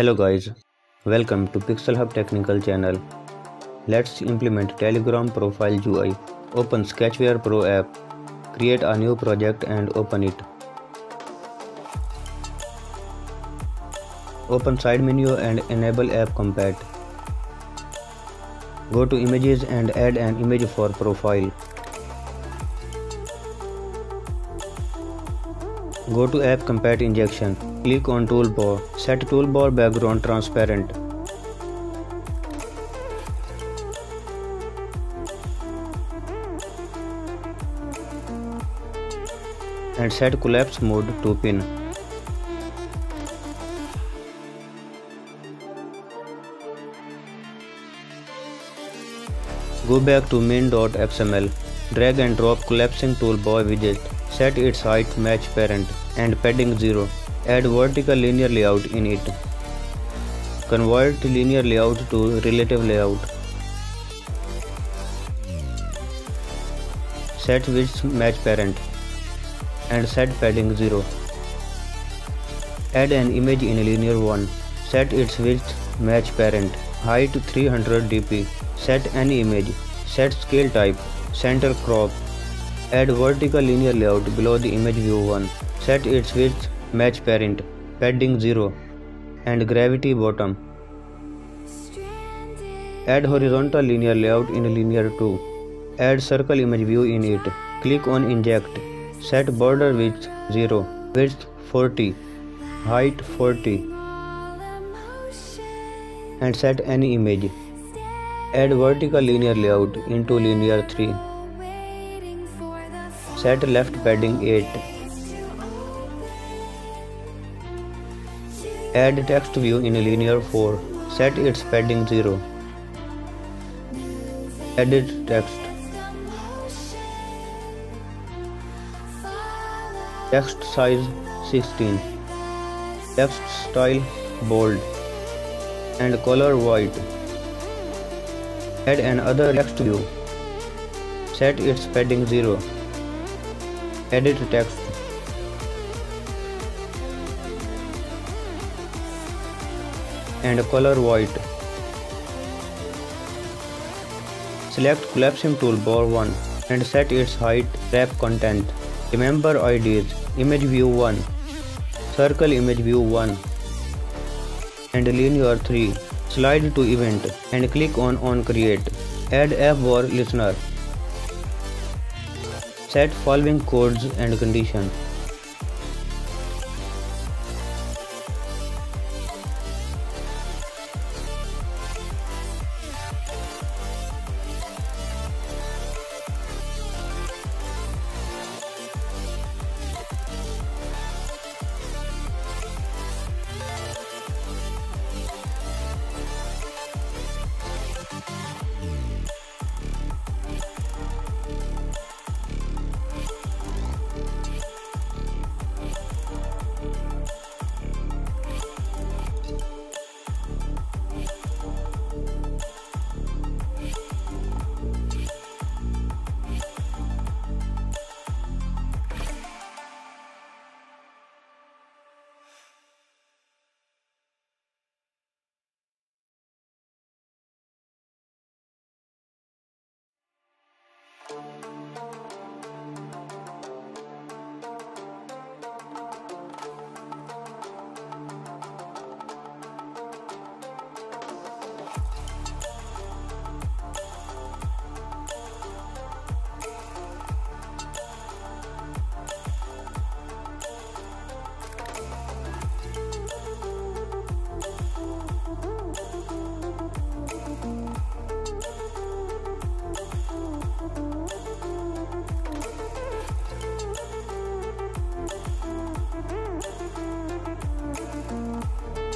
Hello guys, welcome to Pixel Hub Technical channel. Let's implement Telegram profile UI. Open Sketchware Pro app. Create a new project and open it. Open side menu and enable app compat. Go to images and add an image for profile. Go to app compat injection. Click on toolbar. Set toolbar background transparent. And set collapse mode to pin. Go back to main.xml. Drag and drop collapsing toolbar widget. Set its height match parent and padding 0. Add vertical linear layout in it. Convert linear layout to relative layout. Set width match parent and set padding 0. Add an image in linear 1. Set its width match parent. Height 300 dp. Set any image. Set scale type. Center crop. Add vertical linear layout below the image view 1. Set its width match parent. Padding 0. And gravity bottom. Add horizontal linear layout in linear 2. Add circle image view in it. Click on inject. Set border width 0. Width 40. Height 40. And set any image. Add vertical linear layout into linear 3. Set left padding 8. Add text view in linear 4. Set its padding 0. Edit text. Text size 16. Text style bold and color white. Add another text view. Set its padding 0. Edit text. And color white. Select collapsing toolbar 1 and set its height wrap content. Remember IDs image view 1, circle image view 1 and linear 3. Slide to event and click on on create. Add app bar listener. Set following codes and condition.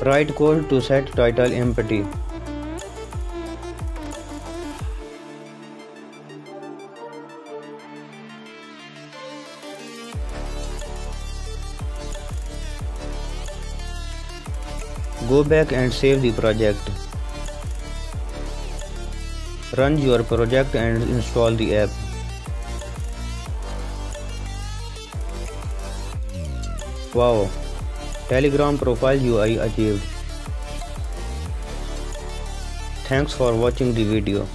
Write code to set title empty. Go back and save the project. Run your project and install the app. Wow, Telegram profile UI achieved. Thanks for watching the video.